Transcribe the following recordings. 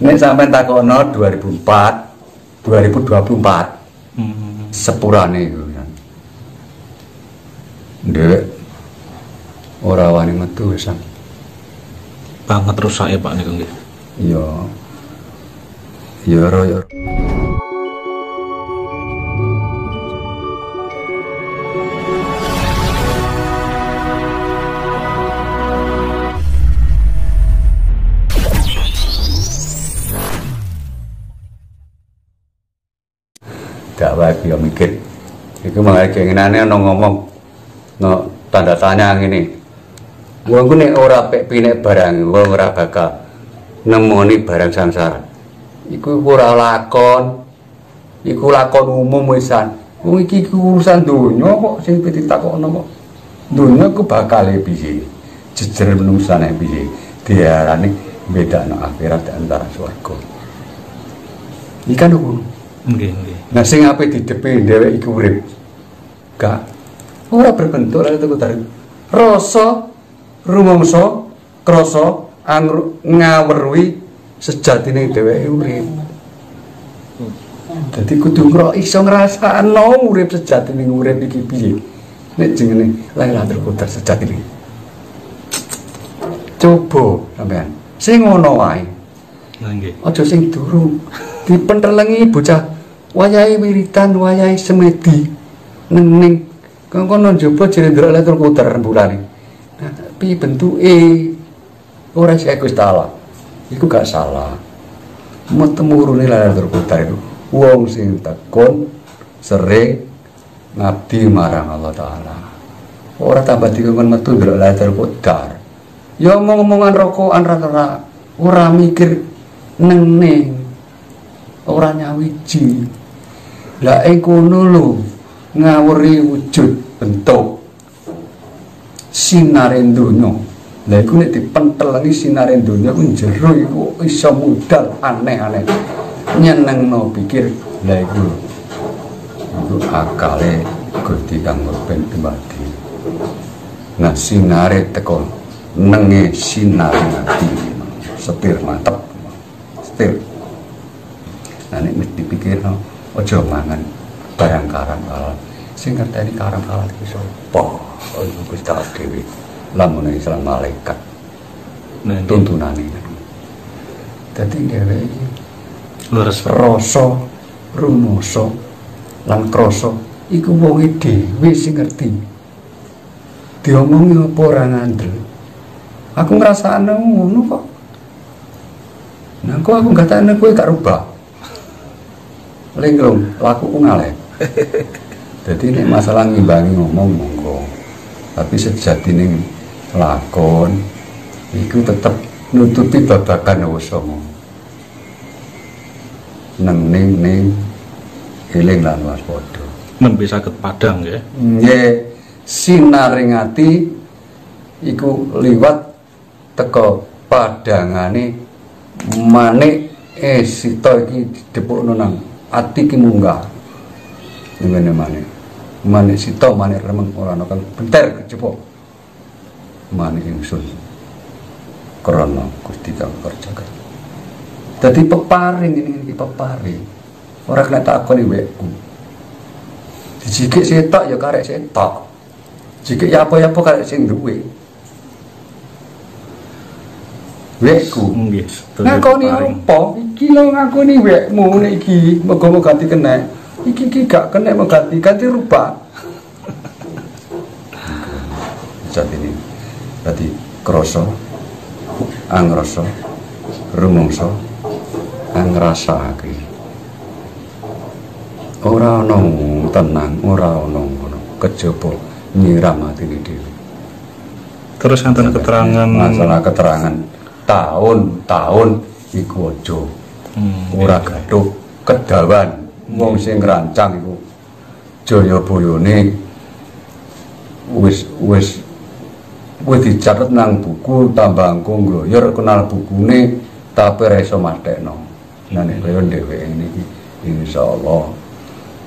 Nek sampai takono 2004 2024 Hmm. sepurane iku kan. Ndek ora wani metu wisan. Banget rusak ya Pak niku nggih. Iya. Ya ora ya. Wae yo mikir. Iku malah keinginane ono ngomong no tanda tanya ngene. Wong ku nek ora pek pinek barang, wong ora bakal nemoni barang samsara. Iku ora lakon. Iku lakon umum wisan. Wong iki urusan donya kok sing ditakokno kok. Donya ku bakal piye? Jejer menungsane piye? Diarani bedakno akhirat antara swarga. Ikan ngono. Nggih, nggih. Nah sing ape didepi dhewek iku urip. Gak ora berbentuk lha itu tarik. Rasa rumangsa krasa ngawruhi sejatine dheweke urip. Dadi kudu ngro iso ngrasakno urip sejatine urip iki piye. Nek jenenge Lailatul Qadar sejatine. Coba sampean. Sing ngono wae. Nggih. aja sing durung dipentelengi bocah wayahe wiritan wayahe semedi. Nening kono njaba jere ndelok Lailatul Qadar rembulan nah piye bentuke ora sik Gusti Allah iku gak salah. Metemurune Lailatul Qadar itu wong sing tekun sering ngabdi marang Allah taala. Ora tambah dikon metu ndelok Lailatul Qadar ya omong-omongan rokokan rata ora mikir neng ora nyawiji. Lah ing kono lho ngawuri wujud bentuk sinare donya. Lah iku nek dipentelengi sinare donya ku jero iku iso mudal aneh-aneh. Nyenengno pikir. Lah iku iku akale Gusti kang ben dumadi. Nah sinare teko nenge sinare ati setir mantep. Setir nah ini mesti dipikir no ojo mangan barang karang halal. Sing ngerteni karang halal iki sapa? Oh Gusti Allah dhewe. Lamun Islam malaikat. Nah, tuntunane. Dadi dheweke iki Leres. Pak. rasa rumasa lan krasa iku wonge dhewe sing ngerti. Diomongi apa ora ngandel? Aku ngrasakno ngono kok. Nah kok aku ngatakne kowe gak rubah linglung lakuku ngalih. Jadi ini masalah ngimbangi ngomong monggo. Tapi sejatine lakon iku tetep nutupi babakan usama neng ning ning eling lan waspada. Men bisa ket padang ya. nggih sinaring ati iku liwat teka padangane manik eh sita iki dipukno nang ati ki munggah. Ngene manik. Manik sita manik remeng ora ana kang benter kecepo manik ingsun. Krana Gusti kang kerjakan dadi peparing ini iki peparing. Ora kena takoni wekku. Dijikik setok ya karek setok. Jikik ya apa-apa karek sing duwe wekku. Nggih. setuju, ngakoni apa? Iki lho ngakoni wekmu nek iki muga-muga ganti kena iki iki gak kena mau ganti ganti rubah jadi ini berarti kroso angroso rumongso angrasake ora ana tenang ora ana ngono. Kejaba nyiram atine dhewe. Terus enten keterangan masalah keterangan tahun-tahun iku aja. Hmm, ora gaduh kedawan. Wong sing ngrancang iku Jayabayane wis wis wis dicatet nang buku tambang ngloyor kenal bukune tapi ora iso mastekno nah nek kaya dheweke niki insyaallah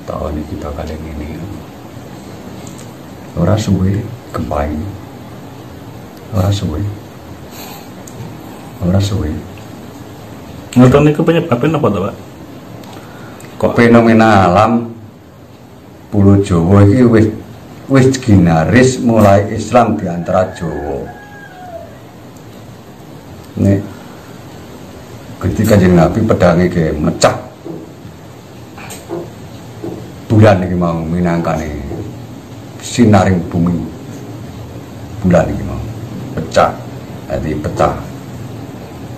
tahun iki bakal ngene. Ora suwe gempa ini. Ora suwe ora suwe. Ngoten niku penyebabnya apa to, Pak? Kok fenomena alam Pulau Jawa iki wis wis ginaris mulai Islam di antara Jawa. Nek ketika kanjeng Nabi pedange ke mecah. Bulan iki mau minangkane sinaring bumi. Bulan iki mau pecah. Jadi pecah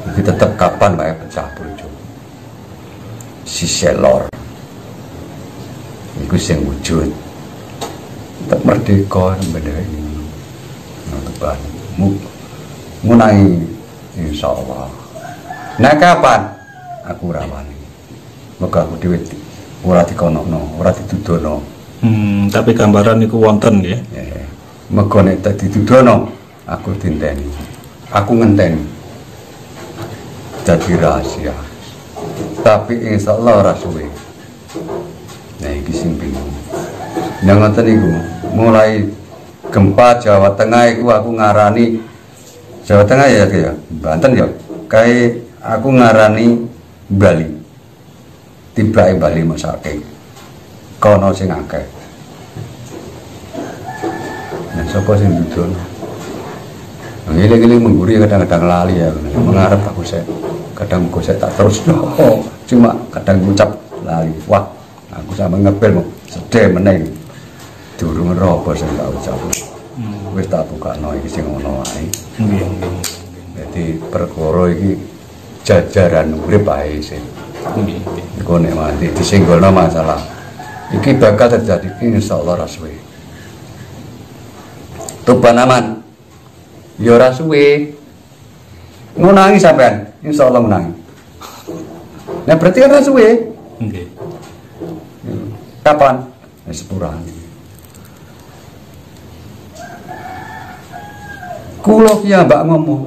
tapi tetap kapan wae pecah Pulau si selor. Iku sing wujud. Tetap merdeka benda ini. Teban mu ngunai insya Allah nah kapan? Aku rawani maka aku dhewe ora dikonono ora ditudono hmm, tapi gambaran niku wonten nggih. ya mega nek tak ditudono aku tinteni aku ngenteni jadi rahasia. Tapi insya Allah ora suwe. Nah sing bingung. Yang ngoten iku. Mulai gempa Jawa Tengah iku aku ngarani Jawa Tengah ya ya? Banten ya? Kayak aku ngarani Bali. Tiba Bali masake kono sing akeh. Nah sapa sing dudun Gili-gili mengguri kadang-kadang lali ya. Mengarep aku saya Kadang saya tak terus no. Cuma kadang ngucap lali Wah aku sama ngebel mau Sedih meneng Durung robo saya tak ucap. Wis tak buka no iki sing ngono wae. Nggih. Jadi perkara iki jajaran urip ae sih Nggih. Iku nek mati disinggolno masalah. Iki bakal terjadi insyaallah raswe Tuban aman. Ya ora suwe. Ngunangi sampean, insyaallah ngunangi. Nah berarti kan suwe. Nggih. Kapan? Ya sepurane. Kula ki mbak ngomong.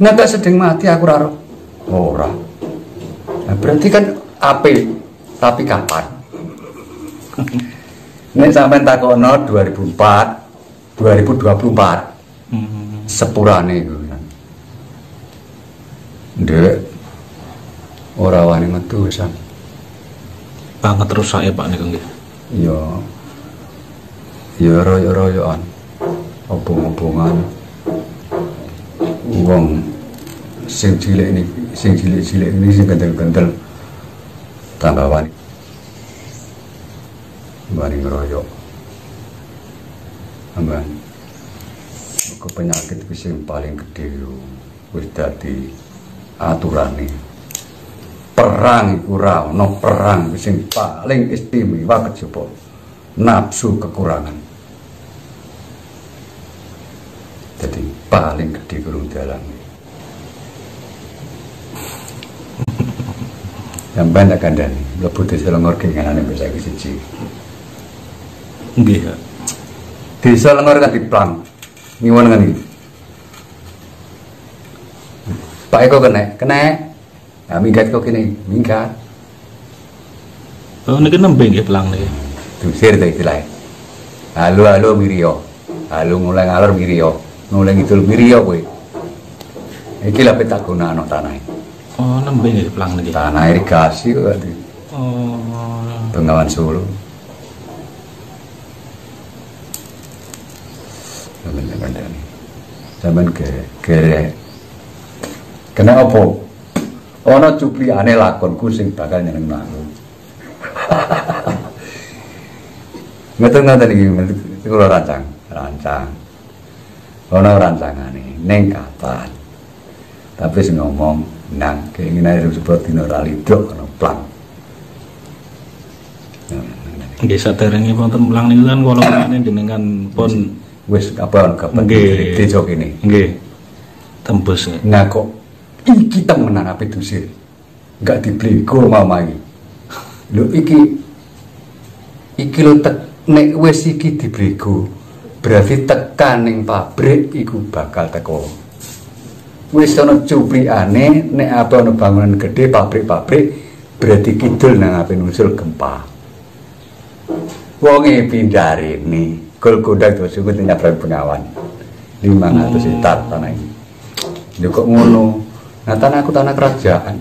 Nek tak sedeng mati aku ora. Ora. Nah, berarti kan ape tapi kapan? Nek sampean takono 2004, 2024 Hmm. sepurane iku Ndek ora wani metu wisan. Banget rusak ya Pak niku nggih. Ya ya royo-royoan. Obong-obongan. Wong sing cilik ini, sing cilik-cilik ini sing kendel-kendel tambah wani. Wani ngeroyok. Aman. Ke penyakit sing paling gede yo. wis dadi aturane. Perang iku ora ana perang sing paling istimewa kejaba nafsu kekurangan. Jadi paling gede kurung dialami. Sampai tak kandani, mlebu desa Lengor kenganane bisa iki siji. Nggih. ya. Desa Lengor kan diplang. Ngiwon kan iki. Pak Eko kena, kena. Nah, minggat kok kene, minggat. Oh niki nembe nggih pelang niki. Dusir ta istilahnya. Halo halo Mirio. Halo mulai ngalor Mirio. Mulai ngidul Mirio kowe. Iki lah petak guna anak tanah. Oh nembe nggih pelang niki. Tanah irigasi kok Oh. Bengawan Solo. Bener-bener nih. Zaman ke. Kena apa? Ono cupliane lakonku sing bakal nyeneng aku. Ngeten-ngeten iki kula rancang, rancang. Ono rancangane ning kapan. Tapi sing ngomong nang keinginan itu seperti noralido ono plan. Nggih saderenge wonten pelang niku kan kula ngene jenengan pun Wis apa kapan desa kene. nggih tembus. Nah kok iki temenan ape dusir. Enggak diblego mamai. Lho iki iki lho tek nek wis iki diblego berarti tekan ning pabrik iku bakal teko. Wis ana cuplikane nek apa ana bangunan gede pabrik-pabrik berarti kidul nang ape nusul gempa. Wonge pindah rene, gol kodak terus iku nyabrak pengawan. 500 hektar tanah ini. Ya kok ngono. Nah tanah aku tanah kerajaan.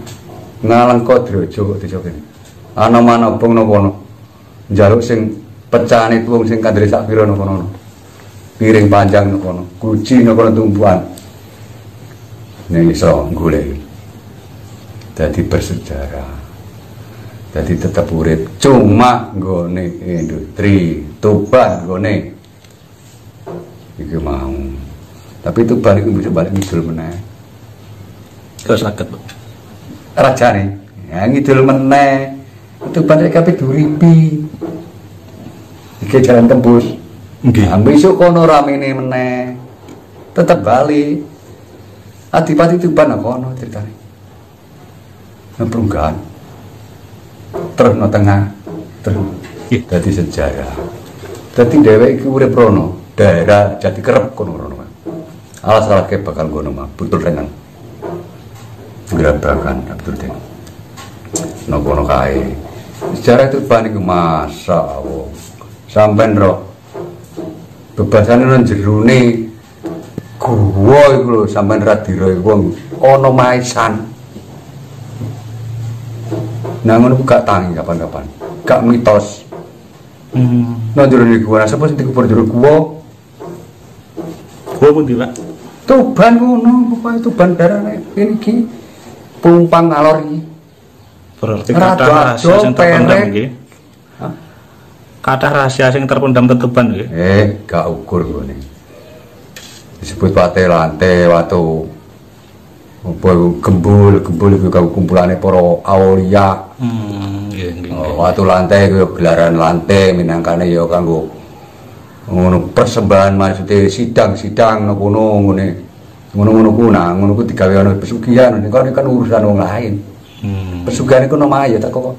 ngalang kok desa kene ana manobong napa ono? Njaluk sing pecahane tuwung sing kandhane sak pira napa piring panjang napa ono? Kuci napa tumpuan? Nek iso golek dadi bersejarah. Dadi tetep urip. Cuma nggone industri. Tuban nggone. Iki mau. Tapi tuban iku bisa balik ngidul meneh Kok sakit, Pak? rajane ya ngidul meneh tuban iki kabeh duripi iki jalan tembus Nggih. Nah, besok kono ramene meneh. Tetep balik. Adipati Tuban nah kono ceritane. Nang perunggahan. Terus no tengah. Terus Nggih. dadi sejarah. Dadi dhewek iki urip rono, daerah Jati Kerep kono rono. Mas. Alas salahke bakal ngono mah, betul tenan. Gerabakan betul tenan. No kono kae. Sejarah Tuban iku masa Allah. Sampai roh bebasane nang jerone guwa iku lho sampean ra iku wong ana maisan Nah ngono gak tangi kapan-kapan. Gak mitos. Hmm. Nang jerone guwa nah, sapa sing dikubur jero guwa? Gua pun. Tuban ngono, pokoke tuban darane iki pumpang ngalor iki. Berarti kata rahasia sing ado, terpendam. Hah? Kata rahasia sing terpendam teteban nggih. Eh, gak ukur ngene. Disebut pate lantai watu gembul, gembul iku kau kumpulane para aulia. Hmm, nggih. Oh, watu lantai ku gelaran lantai minangkane ya kanggo ngono persembahan maksudnya sidang-sidang nang kono ngene. Ngono-ngono ku nah, ngono ku digawe ana pesugihan niku kan kan urusan wong lain. Hmm. Pesugihan iku nama ya tak kok.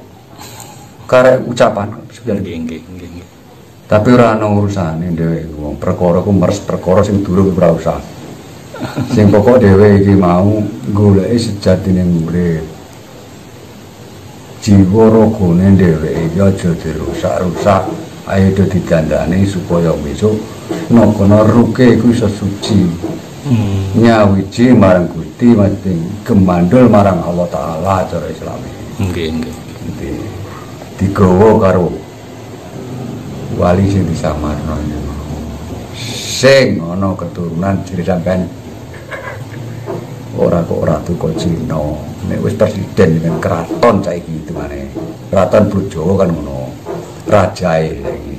Karek ucapan pesugihan. Nggih nggih nggih. nggih. Tapi ora ana urusane dhewe wong perkara ku meres perkara sing durung ora usah. Sing pokok dhewe iki mau goleki sejatine urip. Jiwa ragane dheweke iki aja dirusak-rusak. Ayo didandani supaya besok nokono ruke iku iso suci. Hmm. Nyawiji marang Gusti mati gemandul marang Allah taala cara Islami. Nggih nggih. Di, digawa karo wali sing disamarno sing ana keturunan jere sampean. Ora kok ratu kok Cina. Nek wis presiden dengan keraton saiki hitungane keraton Bojawa kan ngono. Rajae saiki